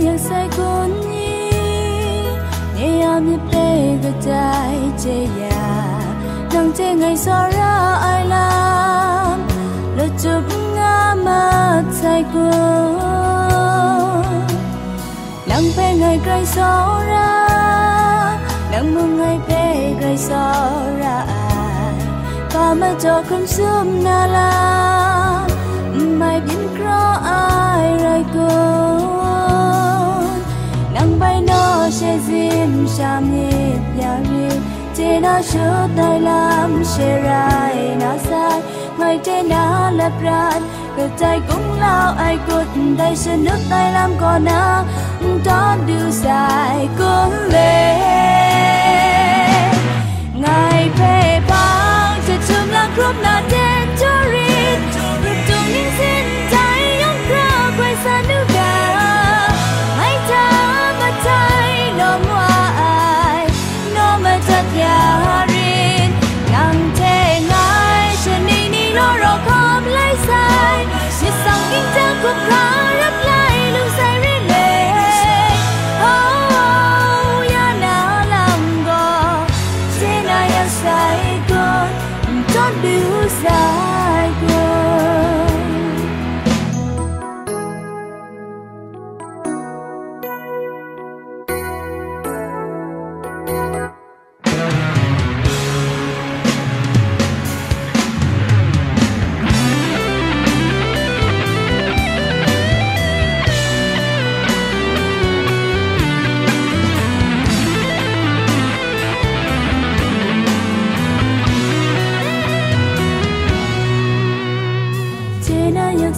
若世管衣，你暗夜被个在这呀，能这 ngày xóa ra ai làm, lỡ chụp ngã mà sai quên. Nắng về ngày cây xóa ra, nắng mưa ngày về cây xóa ra ai, và mà cho không sớm na la, mai biến khó ai rồi quên. Zim sham ni yari te na shu dai lam she rai na sai ngai te na la prat cơ tay cũng lao ai cột tay sẽ nước tay làm con na đón đưa dài cũng lệ ngài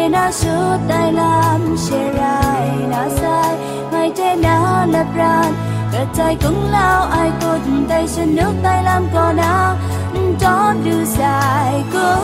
te na su dai lam she rai na sai. Mai te na la pran cơ tay cũng lao ai cột tay chân nước tay làm có nào đón đưa dài cũng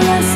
sẽ là ya